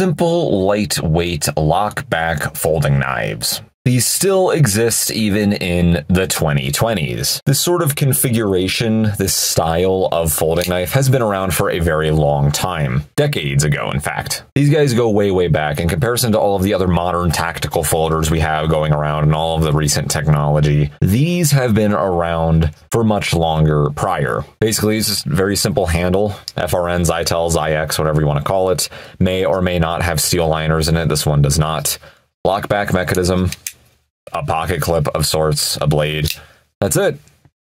simple, lightweight lock-back folding knives. These still exist even in the 2020s. This sort of configuration, this style of folding knife has been around for a very long time. Decades ago, in fact. These guys go way, way back in comparison to all of the other modern tactical folders we have going around and all of the recent technology. These have been around for much longer prior. Basically, it's just a very simple handle. FRN, Zytel, Zy-Ex, whatever you want to call it, may or may not have steel liners in it. This one does not. Lockback mechanism, a pocket clip of sorts, a blade. That's it.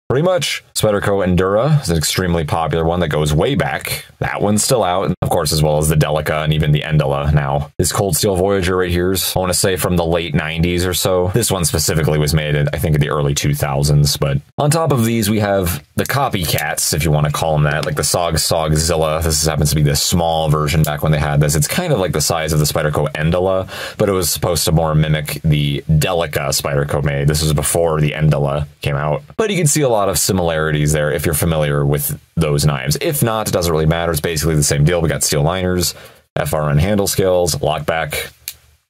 Pretty much. Spyderco Endura is an extremely popular one that goes way back. That one's still out, of course, as well as the Delica and even the Endela now. This Cold Steel Voyager right here is, I want to say, from the late 90s or so. This one specifically was made, in, I think, in the early 2000s. But on top of these, we have the copycats, if you want to call them that, like the Sog Sogzilla. This happens to be the small version back when they had this. It's kind of like the size of the Spyderco Endela, but it was supposed to more mimic the Delica Spyderco made. This was before the Endela came out. But you can see a lot of similarities there if you're familiar with those knives. If not, it doesn't really matter. It's basically the same deal. We got steel liners, FRN handle scales, lockback.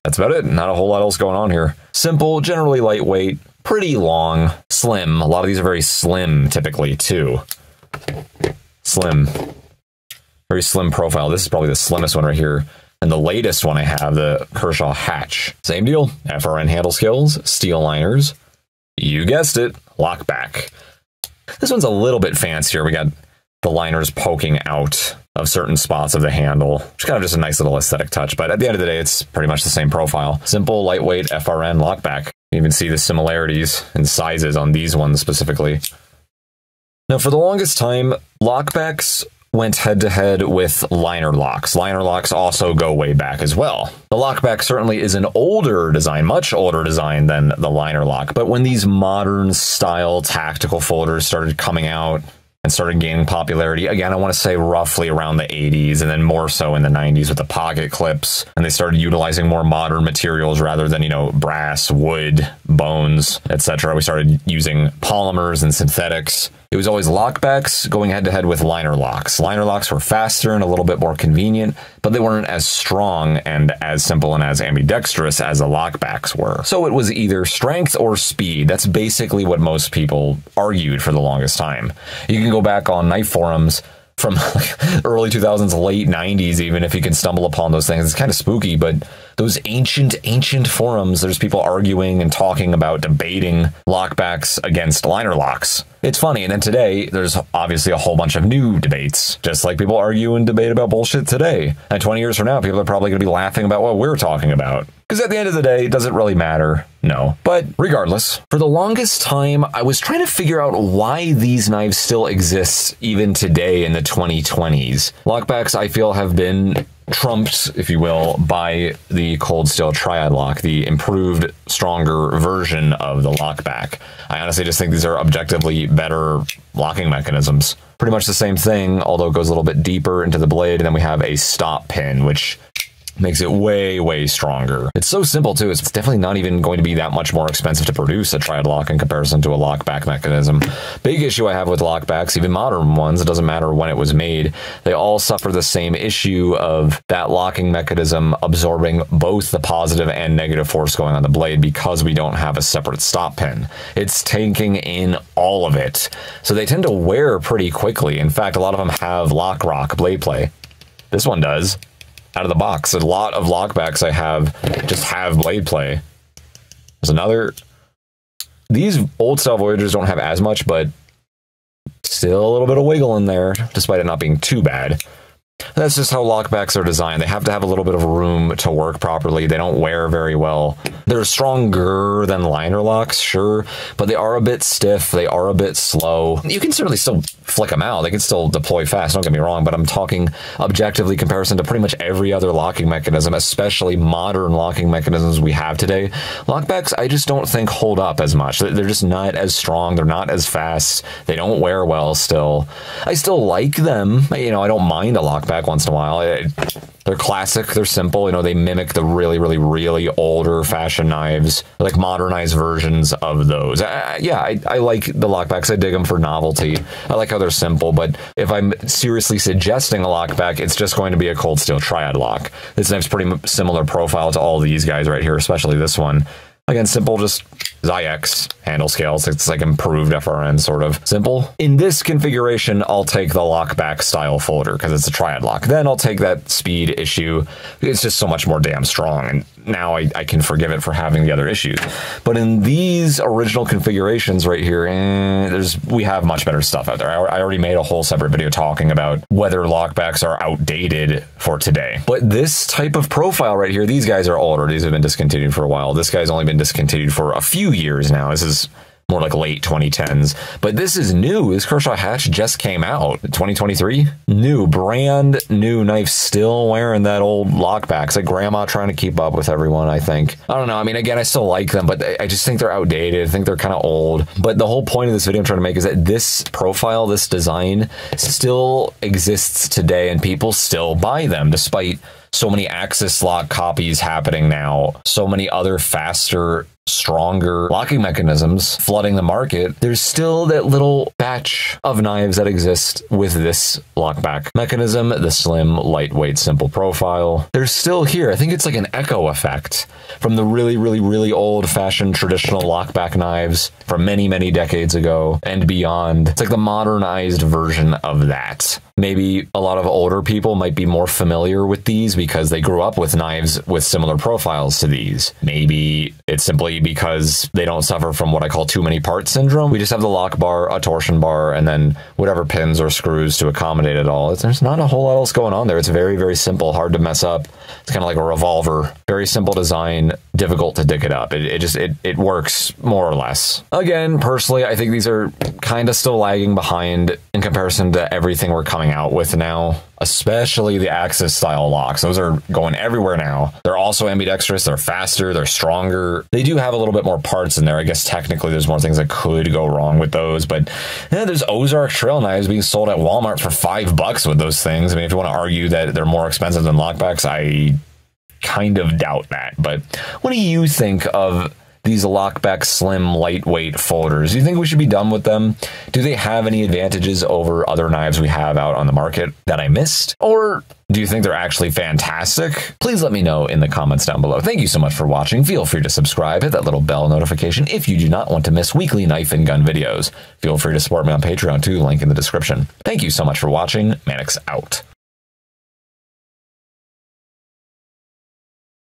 That's about it. Not a whole lot else going on here. Simple, generally lightweight, pretty long, slim. A lot of these are very slim typically too. Slim. Very slim profile. This is probably the slimmest one right here. And the latest one I have, the Kershaw Hatch. Same deal. FRN handle scales, steel liners. You guessed it, lockback. This one's a little bit fancier. We got the liners poking out of certain spots of the handle, which kind of just a nice little aesthetic touch. But at the end of the day, it's pretty much the same profile. Simple, lightweight FRN lockback. You even see the similarities in sizes on these ones specifically. Now, for the longest time, lockbacks went head to head with liner locks. Liner locks also go way back as well. The lockback certainly is an older design, much older design than the liner lock, but when these modern style tactical folders started coming out, and started gaining popularity. Again, I want to say roughly around the 80s and then more so in the 90s with the pocket clips. And they started utilizing more modern materials rather than, you know, brass, wood, bones, etc. We started using polymers and synthetics. It was always lockbacks going head to head with liner locks. Liner locks were faster and a little bit more convenient, but they weren't as strong and as simple and as ambidextrous as the lockbacks were. So it was either strength or speed. That's basically what most people argued for the longest time. You can go back on knife forums from early 2000s, late 90s, even if you can stumble upon those things. It's kind of spooky, but those ancient, ancient forums, there's people arguing and talking about debating lockbacks against liner locks. It's funny. And then today, there's obviously a whole bunch of new debates, just like people argue and debate about bullshit today. And 20 years from now, people are probably going to be laughing about what we're talking about. Because at the end of the day, it does it really matter? No. But regardless, for the longest time, I was trying to figure out why these knives still exist even today in the 2020s. Lockbacks, I feel, have been trumped, if you will, by the cold steel triad lock, the improved, stronger version of the lockback. I honestly just think these are objectively better locking mechanisms. Pretty much the same thing, although it goes a little bit deeper into the blade, and then we have a stop pin, which makes it way, way stronger. It's so simple too. It's definitely not even going to be that much more expensive to produce a triad lock in comparison to a lockback mechanism. Big issue I have with lockbacks, even modern ones, it doesn't matter when it was made, they all suffer the same issue of that locking mechanism absorbing both the positive and negative force going on the blade because we don't have a separate stop pin. It's taking in all of it. So they tend to wear pretty quickly. In fact, a lot of them have lock rock blade play. This one does out of the box. A lot of lockbacks I have just have blade play. There's another. These old style Voyagers don't have as much, but still a little bit of wiggle in there, despite it not being too bad. That's just how lockbacks are designed. They have to have a little bit of room to work properly. They don't wear very well. They're stronger than liner locks, sure, but they are a bit stiff. They are a bit slow. You can certainly still flick them out. They can still deploy fast, don't get me wrong, but I'm talking objectively comparison to pretty much every other locking mechanism, especially modern locking mechanisms we have today. Lockbacks, I just don't think hold up as much. They're just not as strong. They're not as fast. They don't wear well still. I still like them. You know, I don't mind a lockback back once in a while. It, they're classic. They're simple. You know, they mimic the really, really, really older fashion knives, like modernized versions of those. I, yeah, I, I like the lockbacks. I dig them for novelty. I like how they're simple. But if I'm seriously suggesting a lockback, it's just going to be a cold steel triad lock. This knife's pretty similar profile to all these guys right here, especially this one. Again, simple, just Zy-Ex handle scales. It's like improved FRN, sort of. Simple. In this configuration, I'll take the lockback style folder because it's a triad lock. Then I'll take that speed issue. It's just so much more damn strong. And now I, I can forgive it for having the other issues. But in these original configurations right here, eh, there's we have much better stuff out there. I, I already made a whole separate video talking about whether lockbacks are outdated for today. But this type of profile right here, these guys are older. These have been discontinued for a while. This guy's only been discontinued for a few years now. This is more like late 2010s. But this is new. This Kershaw Hatch just came out 2023. New, brand new knife, still wearing that old lockback. It's like grandma trying to keep up with everyone, I think. I don't know. I mean, again, I still like them, but I just think they're outdated. I think they're kind of old. But the whole point of this video I'm trying to make is that this profile, this design, still exists today and people still buy them despite so many Axis lock copies happening now, so many other faster stronger locking mechanisms flooding the market, there's still that little batch of knives that exist with this lockback mechanism, the slim, lightweight, simple profile. They're still here. I think it's like an echo effect from the really, really, really old fashioned traditional lockback knives from many, many decades ago and beyond. It's like the modernized version of that. Maybe a lot of older people might be more familiar with these because they grew up with knives with similar profiles to these. Maybe it's simply because they don't suffer from what I call too many parts syndrome. We just have the lock bar, a torsion bar, and then whatever pins or screws to accommodate it all. There's not a whole lot else going on there. It's very, very simple, hard to mess up. It's kind of like a revolver. Very simple design, difficult to dig it up. It, it just, it, it works more or less. Again, personally, I think these are kind of still lagging behind in comparison to everything we're coming out with now especially the Axis style locks. Those are going everywhere now. They're also ambidextrous, they're faster, they're stronger. They do have a little bit more parts in there. I guess technically there's more things that could go wrong with those, but yeah, there's Ozark trail knives being sold at Walmart for five bucks with those things. I mean, if you want to argue that they're more expensive than lockbacks, I kind of doubt that. But what do you think of these lockback slim lightweight folders. Do you think we should be done with them? Do they have any advantages over other knives we have out on the market that I missed? Or do you think they're actually fantastic? Please let me know in the comments down below. Thank you so much for watching. Feel free to subscribe, hit that little bell notification if you do not want to miss weekly knife and gun videos. Feel free to support me on Patreon too, link in the description. Thank you so much for watching. Mannix out.